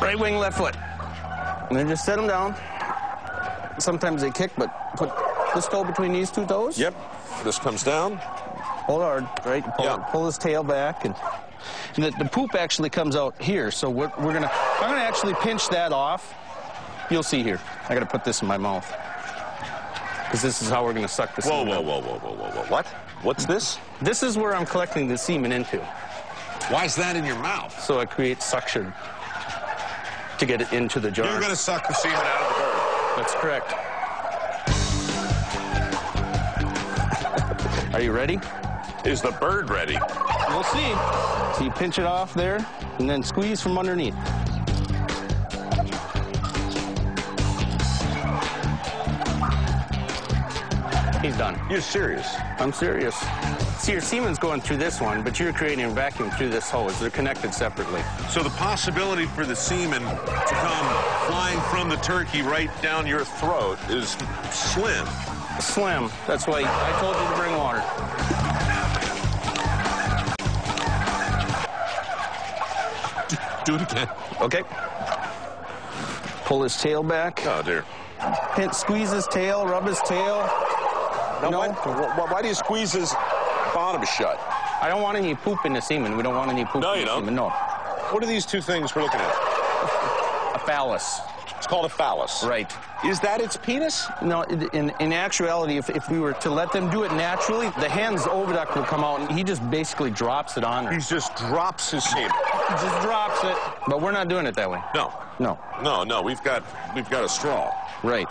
Right wing, left foot. And then just set them down. Sometimes they kick, but put this toe between these two toes. Yep. This comes down. Hold hard, right? Pull, Yeah. pull his tail back, and, and the, the poop actually comes out here. So we're, we're gonna, I'm gonna actually pinch that off. You'll see here. I gotta put this in my mouth because this is how we're gonna suck the Whoa, semen. whoa, whoa, whoa, whoa, whoa, whoa. What? What's this? This is where I'm collecting the semen into, Why is that in your mouth? so it creates suction to get it into the jar. You're going to suck the semen out of the bird. That's correct. Are you ready? Is the bird ready? We'll see. So you pinch it off there, and then squeeze from underneath. He's done. You're serious? I'm serious. See, your semen's going through this one, but you're creating a vacuum through this hose. They're connected separately. So the possibility for the semen to come flying from the turkey right down your throat is slim. Slim. That's why I told you to bring water. Do it again. Okay. Pull his tail back. Oh, dear. Squeeze his tail, rub his tail. Now, No. why, why, why do you squeeze his bottom shut? I don't want any poop in the semen. We don't want any poop No, in you the don't. semen. No. What are these two things we're looking at? A phallus. It's called a phallus. Right. Is that its penis? No, in, in actuality, if, if we were to let them do it naturally, the hen's oviduct will come out and he just basically drops it on her. He just drops his semen. Just drops it. But we're not doing it that way. No. No. No, no, we've got we've got a straw. Right.